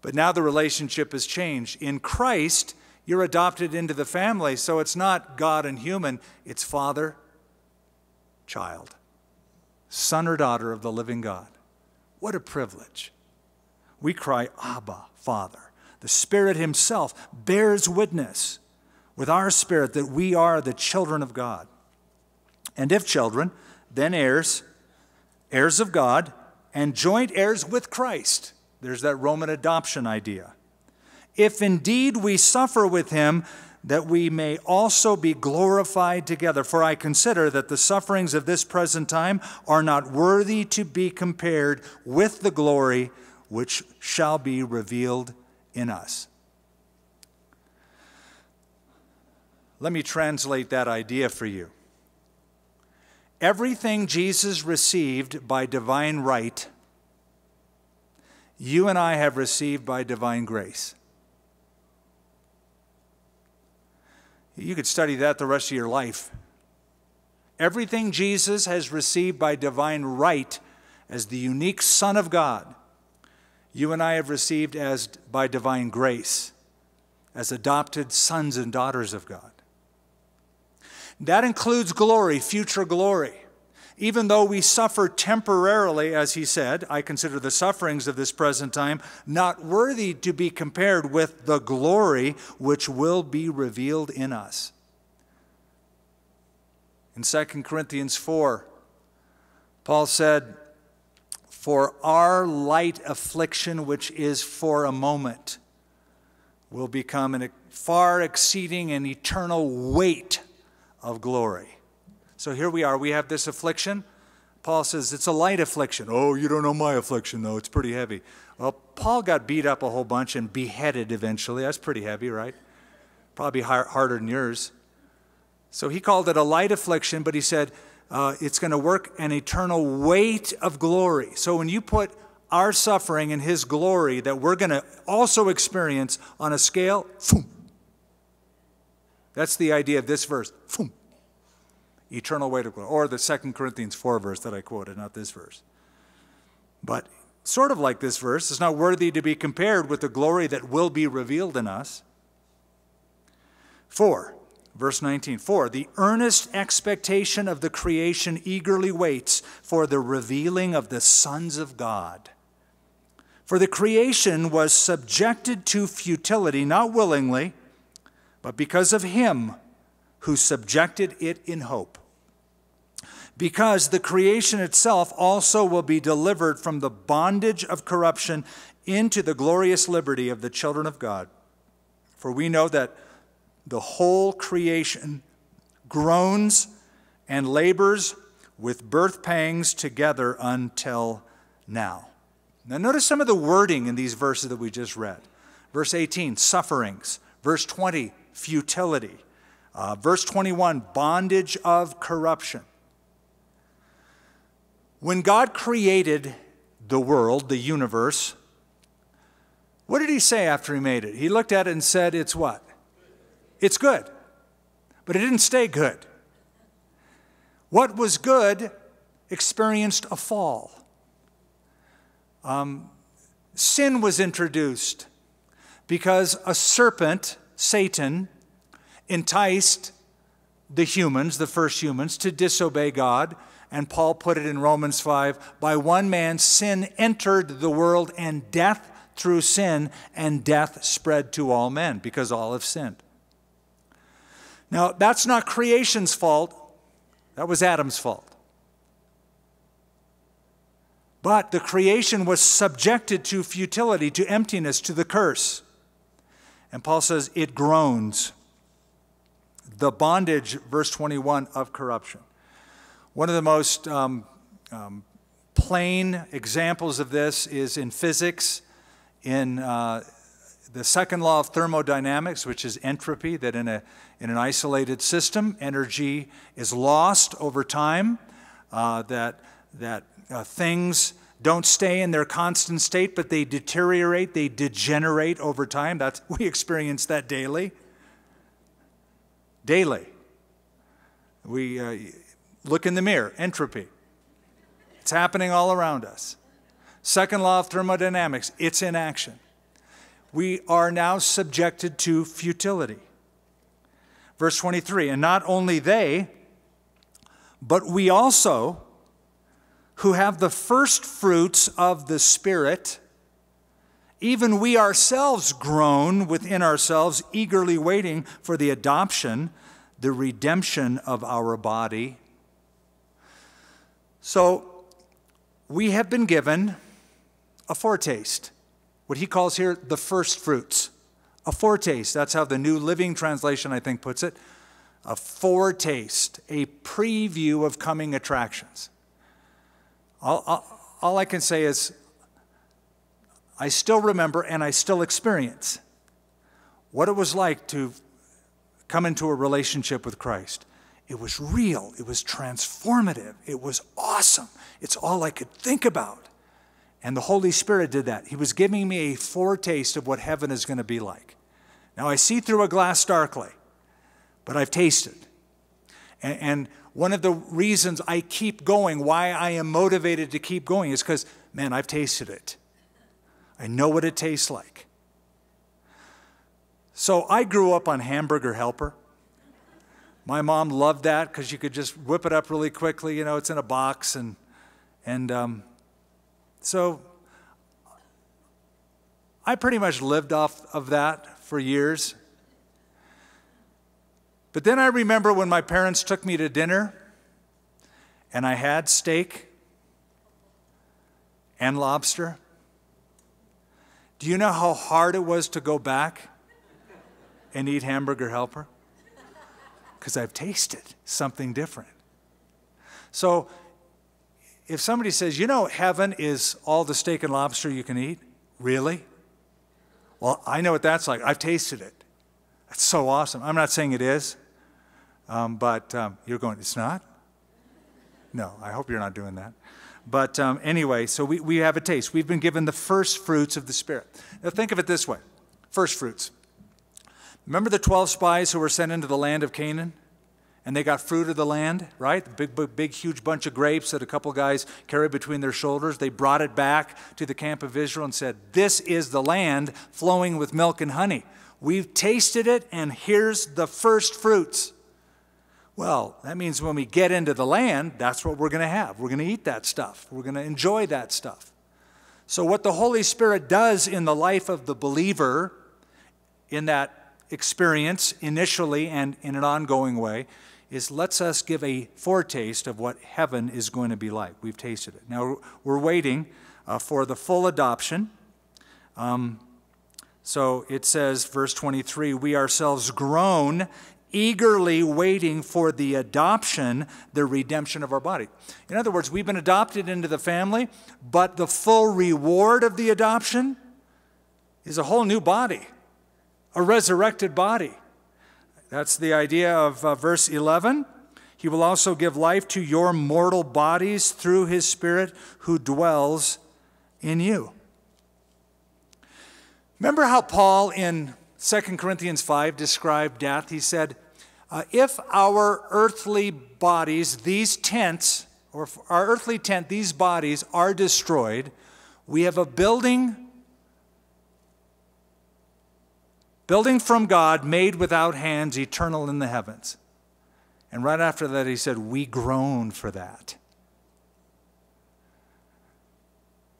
But now the relationship has changed. In Christ, you're adopted into the family, so it's not God and human, it's father, child, son or daughter of the living God. What a privilege. We cry, Abba, Father. The Spirit Himself bears witness with our spirit that we are the children of God. And if children, then heirs, heirs of God, and joint heirs with Christ there's that Roman adoption idea. If indeed we suffer with him, that we may also be glorified together. For I consider that the sufferings of this present time are not worthy to be compared with the glory which shall be revealed in us. Let me translate that idea for you. Everything Jesus received by divine right, you and I have received by divine grace. You could study that the rest of your life. Everything Jesus has received by divine right as the unique Son of God, you and I have received as by divine grace, as adopted sons and daughters of God. That includes glory, future glory. Even though we suffer temporarily, as he said, I consider the sufferings of this present time not worthy to be compared with the glory which will be revealed in us. In 2 Corinthians 4, Paul said, For our light affliction, which is for a moment, will become a far exceeding and eternal weight of glory. So here we are. We have this affliction. Paul says it's a light affliction. Oh, you don't know my affliction, though. It's pretty heavy. Well, Paul got beat up a whole bunch and beheaded eventually. That's pretty heavy, right? Probably harder than yours. So he called it a light affliction, but he said uh, it's going to work an eternal weight of glory. So when you put our suffering and his glory that we're going to also experience on a scale, that's the idea of this verse. Eternal weight of glory. Or the Second Corinthians 4 verse that I quoted, not this verse. But sort of like this verse, it's not worthy to be compared with the glory that will be revealed in us. 4. Verse 19, for the earnest expectation of the creation eagerly waits for the revealing of the sons of God. For the creation was subjected to futility, not willingly, but because of him who subjected it in hope. Because the creation itself also will be delivered from the bondage of corruption into the glorious liberty of the children of God. For we know that the whole creation groans and labors with birth pangs together until now. Now, notice some of the wording in these verses that we just read. Verse 18, sufferings. Verse 20, futility. Uh, verse 21, bondage of corruption. When God created the world, the universe, what did he say after he made it? He looked at it and said, It's what? It's good. But it didn't stay good. What was good experienced a fall. Um, sin was introduced because a serpent, Satan, enticed the humans, the first humans, to disobey God. And Paul put it in Romans 5 by one man, sin entered the world, and death through sin, and death spread to all men because all have sinned. Now, that's not creation's fault, that was Adam's fault. But the creation was subjected to futility, to emptiness, to the curse. And Paul says it groans. The bondage, verse 21, of corruption. One of the most um, um, plain examples of this is in physics, in uh, the second law of thermodynamics, which is entropy, that in, a, in an isolated system, energy is lost over time, uh, that, that uh, things don't stay in their constant state, but they deteriorate, they degenerate over time. That's, we experience that daily. Daily. We uh, look in the mirror, entropy. It's happening all around us. Second law of thermodynamics, it's in action we are now subjected to futility. Verse 23 And not only they, but we also, who have the first fruits of the Spirit, even we ourselves groan within ourselves, eagerly waiting for the adoption, the redemption of our body. So, we have been given a foretaste what he calls here the first fruits. A foretaste, that's how the New Living Translation, I think, puts it. A foretaste, a preview of coming attractions. All, all, all I can say is, I still remember and I still experience what it was like to come into a relationship with Christ. It was real. It was transformative. It was awesome. It's all I could think about. And the Holy Spirit did that. He was giving me a foretaste of what heaven is going to be like. Now I see through a glass darkly, but I've tasted. And, and one of the reasons I keep going, why I am motivated to keep going, is because, man, I've tasted it. I know what it tastes like. So I grew up on Hamburger Helper. My mom loved that because you could just whip it up really quickly. You know, it's in a box, and and um, so I pretty much lived off of that for years. But then I remember when my parents took me to dinner and I had steak and lobster. Do you know how hard it was to go back and eat hamburger helper? Because I've tasted something different. So if somebody says, you know, heaven is all the steak and lobster you can eat, really? Well, I know what that's like. I've tasted it. That's so awesome. I'm not saying it is, um, but um, you're going, it's not? No, I hope you're not doing that. But um, anyway, so we, we have a taste. We've been given the first fruits of the Spirit. Now think of it this way first fruits. Remember the 12 spies who were sent into the land of Canaan? And they got fruit of the land, right? The big, big, big, huge bunch of grapes that a couple guys carried between their shoulders. They brought it back to the camp of Israel and said, This is the land flowing with milk and honey. We've tasted it, and here's the first fruits. Well, that means when we get into the land, that's what we're going to have. We're going to eat that stuff, we're going to enjoy that stuff. So, what the Holy Spirit does in the life of the believer, in that experience initially and in an ongoing way, is lets us give a foretaste of what heaven is going to be like. We've tasted it. Now, we're waiting uh, for the full adoption. Um, so it says, verse 23, we ourselves groan eagerly waiting for the adoption, the redemption of our body. In other words, we've been adopted into the family, but the full reward of the adoption is a whole new body, a resurrected body. That's the idea of uh, verse 11. He will also give life to your mortal bodies through his Spirit who dwells in you. Remember how Paul in 2 Corinthians 5 described death. He said, uh, If our earthly bodies, these tents, or our earthly tent, these bodies are destroyed, we have a building, building from God, made without hands, eternal in the heavens. And right after that, he said, We groan for that.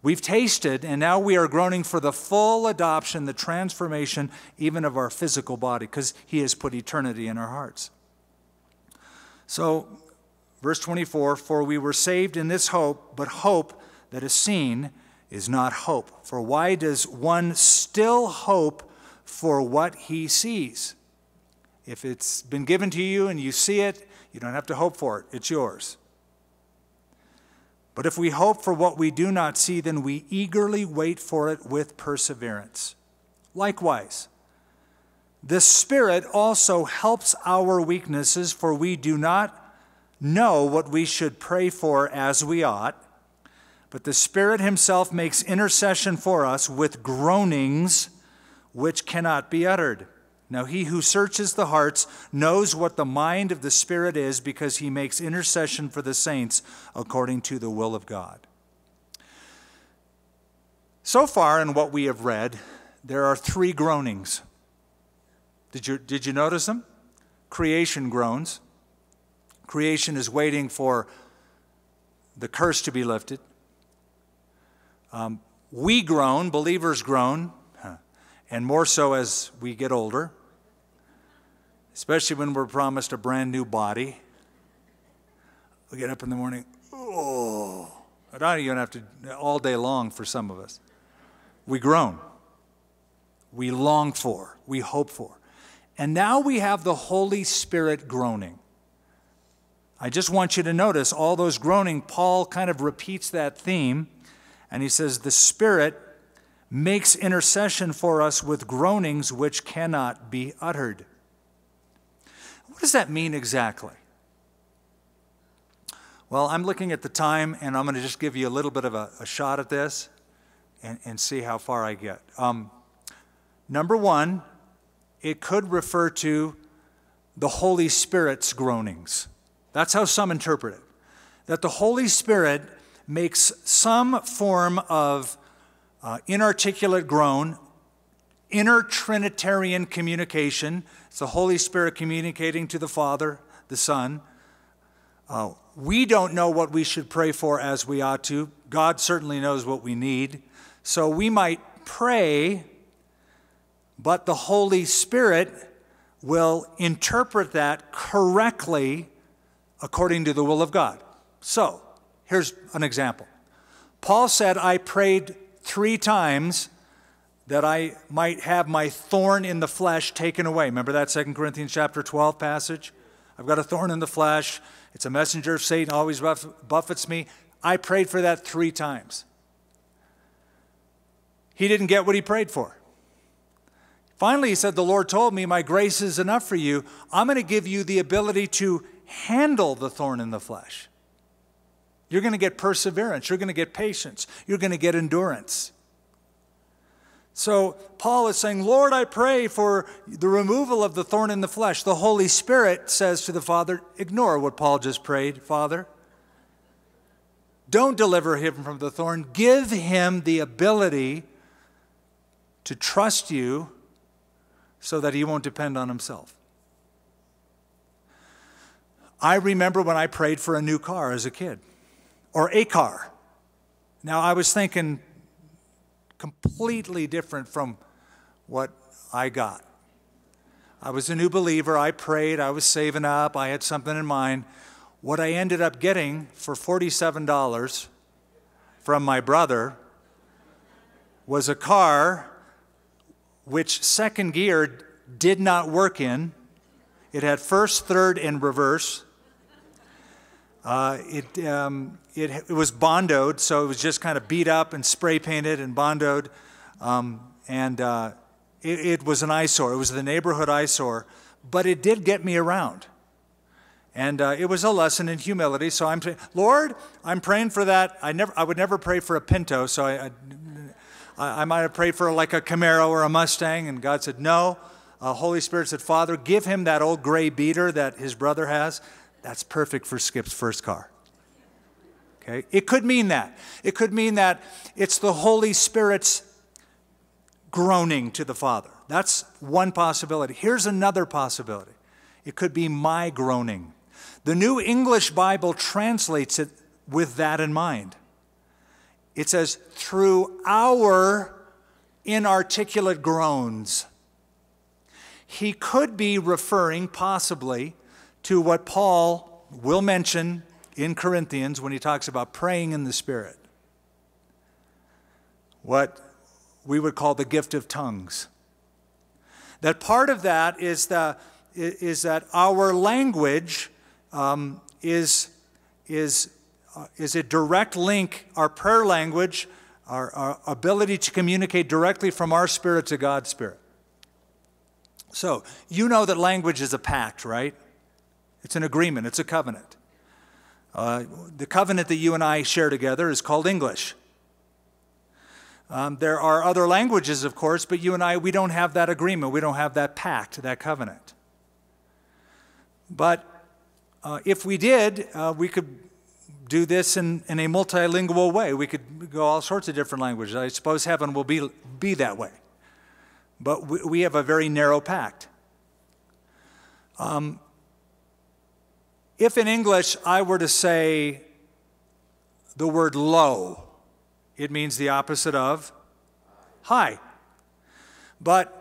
We've tasted, and now we are groaning for the full adoption, the transformation even of our physical body, because He has put eternity in our hearts. So, verse 24 For we were saved in this hope, but hope that is seen is not hope. For why does one still hope for what he sees? If it's been given to you and you see it, you don't have to hope for it, it's yours. But if we hope for what we do not see, then we eagerly wait for it with perseverance. Likewise, the Spirit also helps our weaknesses, for we do not know what we should pray for as we ought. But the Spirit Himself makes intercession for us with groanings which cannot be uttered. Now, he who searches the hearts knows what the mind of the Spirit is because he makes intercession for the saints according to the will of God. So far, in what we have read, there are three groanings. Did you, did you notice them? Creation groans. Creation is waiting for the curse to be lifted. Um, we groan, believers groan, and more so as we get older especially when we're promised a brand new body. We get up in the morning, oh, I don't even have to, all day long for some of us. We groan. We long for, we hope for. And now we have the Holy Spirit groaning. I just want you to notice all those groaning, Paul kind of repeats that theme, and he says, The Spirit makes intercession for us with groanings which cannot be uttered. What does that mean exactly? Well, I'm looking at the time, and I'm going to just give you a little bit of a, a shot at this and, and see how far I get. Um, number one, it could refer to the Holy Spirit's groanings. That's how some interpret it. That the Holy Spirit makes some form of uh, inarticulate groan, inner Trinitarian communication. It's the Holy Spirit communicating to the Father, the Son. Uh, we don't know what we should pray for as we ought to. God certainly knows what we need. So we might pray, but the Holy Spirit will interpret that correctly according to the will of God. So, here's an example. Paul said, I prayed three times that I might have my thorn in the flesh taken away. Remember that 2 Corinthians chapter 12 passage? I've got a thorn in the flesh. It's a messenger of Satan, always buffets me. I prayed for that three times. He didn't get what he prayed for. Finally, he said, The Lord told me, My grace is enough for you. I'm going to give you the ability to handle the thorn in the flesh. You're going to get perseverance. You're going to get patience. You're going to get endurance. So Paul is saying, Lord, I pray for the removal of the thorn in the flesh. The Holy Spirit says to the Father, ignore what Paul just prayed, Father. Don't deliver him from the thorn. Give him the ability to trust you so that he won't depend on himself. I remember when I prayed for a new car as a kid, or a car. Now, I was thinking completely different from what I got. I was a new believer. I prayed. I was saving up. I had something in mind. What I ended up getting for $47 from my brother was a car which second gear did not work in. It had first, third, and reverse. Uh, it, um, it, it, was bondoed, so it was just kind of beat up and spray painted and bondoed. Um, and uh, it, it, was an eyesore. It was the neighborhood eyesore, but it did get me around. And uh, it was a lesson in humility. So I'm saying, Lord, I'm praying for that. I, never, I would never pray for a Pinto, so I, I, I might have prayed for like a Camaro or a Mustang. And God said, No. Uh, Holy Spirit said, Father, give him that old gray beater that his brother has. That's perfect for Skip's first car. Okay? It could mean that. It could mean that it's the Holy Spirit's groaning to the Father. That's one possibility. Here's another possibility it could be my groaning. The New English Bible translates it with that in mind. It says, through our inarticulate groans. He could be referring possibly to what Paul will mention in Corinthians when he talks about praying in the Spirit. What we would call the gift of tongues. That part of that is, the, is that our language um, is, is, uh, is a direct link, our prayer language, our, our ability to communicate directly from our spirit to God's spirit. So, you know that language is a pact, right? It's an agreement, it's a covenant. Uh, the covenant that you and I share together is called English. Um, there are other languages, of course, but you and I, we don't have that agreement. We don't have that pact, that covenant. But uh, if we did, uh, we could do this in, in a multilingual way. We could go all sorts of different languages. I suppose heaven will be, be that way. But we, we have a very narrow pact. Um, if in English I were to say the word low, it means the opposite of high. But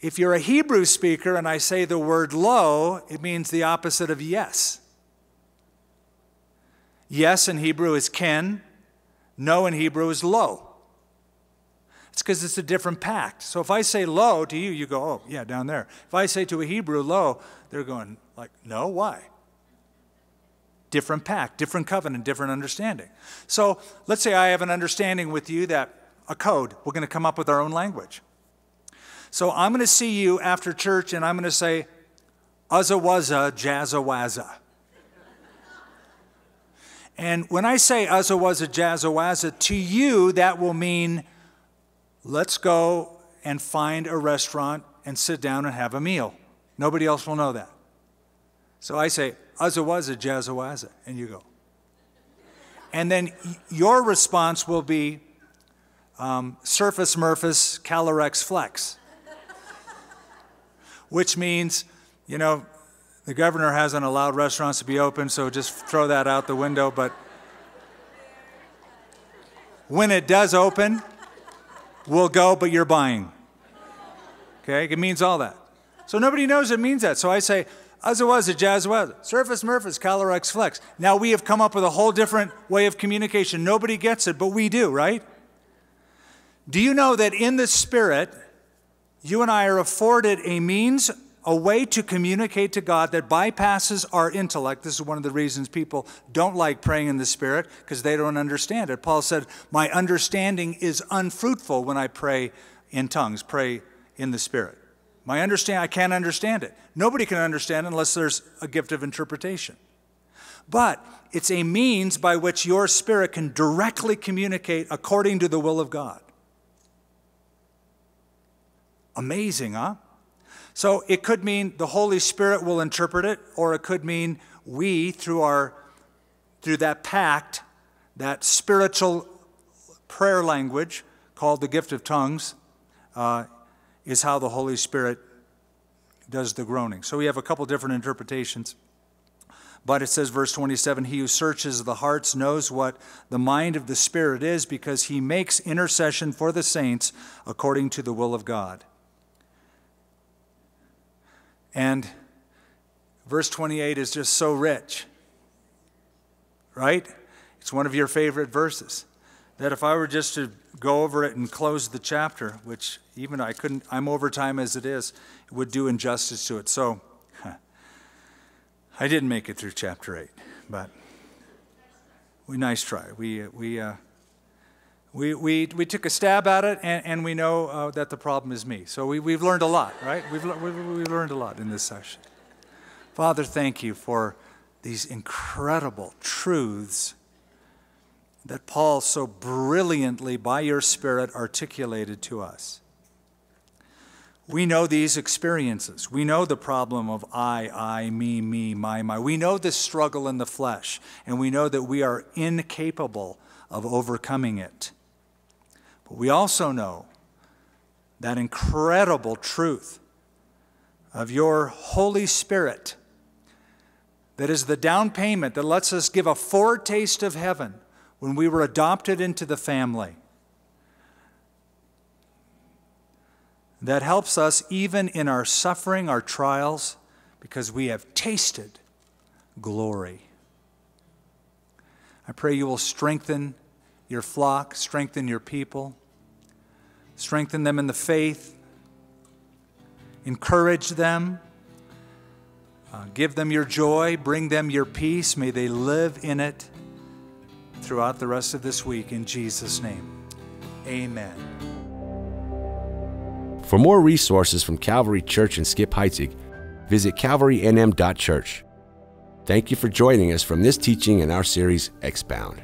if you're a Hebrew speaker and I say the word low, it means the opposite of yes. Yes in Hebrew is ken, no in Hebrew is low. It's because it's a different pact. So if I say low to you, you go, oh, yeah, down there. If I say to a Hebrew low, they're going, like, no, why? Different pact, different covenant, different understanding. So let's say I have an understanding with you that a code, we're going to come up with our own language. So I'm going to see you after church and I'm going to say, Uzza wuzza, jazza wazza. And when I say Uzza Wuzza Jazza Wazza, to you that will mean let's go and find a restaurant and sit down and have a meal. Nobody else will know that. So I say Uzza Wuzza Jazza Wazza, and you go. And then your response will be um, Surface Murphus Calorex Flex, which means, you know, the governor hasn't allowed restaurants to be open, so just throw that out the window. But when it does open, we'll go, but you're buying. Okay? It means all that. So nobody knows it means that. So I say, as it was, a jazz was. Surface Murphys, Calorex Flex. Now we have come up with a whole different way of communication. Nobody gets it, but we do, right? Do you know that in the Spirit, you and I are afforded a means a way to communicate to God that bypasses our intellect. This is one of the reasons people don't like praying in the Spirit because they don't understand it. Paul said, My understanding is unfruitful when I pray in tongues, pray in the Spirit. My understand, I can't understand it. Nobody can understand unless there's a gift of interpretation. But it's a means by which your spirit can directly communicate according to the will of God. Amazing, huh? So it could mean the Holy Spirit will interpret it, or it could mean we, through our through that pact, that spiritual prayer language called the gift of tongues, uh, is how the Holy Spirit does the groaning. So we have a couple different interpretations. But it says, verse 27 He who searches the hearts knows what the mind of the Spirit is because he makes intercession for the saints according to the will of God. And verse 28 is just so rich, right? It's one of your favorite verses. That if I were just to go over it and close the chapter, which even I couldn't, I'm over time as it is, it would do injustice to it. So I didn't make it through chapter 8, but we nice try. We, we, uh, we, we, we took a stab at it, and, and we know uh, that the problem is me. So we, we've learned a lot, right? We've, we've, we've learned a lot in this session. Father, thank you for these incredible truths that Paul so brilliantly, by your Spirit, articulated to us. We know these experiences. We know the problem of I, I, me, me, my, my. We know this struggle in the flesh, and we know that we are incapable of overcoming it. But we also know that incredible truth of your Holy Spirit that is the down payment that lets us give a foretaste of heaven when we were adopted into the family. That helps us even in our suffering, our trials, because we have tasted glory. I pray you will strengthen your flock, strengthen your people, strengthen them in the faith, encourage them, uh, give them your joy, bring them your peace. May they live in it throughout the rest of this week in Jesus' name. Amen. For more resources from Calvary Church in Skip Heitzig, visit calvarynm.church. Thank you for joining us from this teaching in our series, Expound.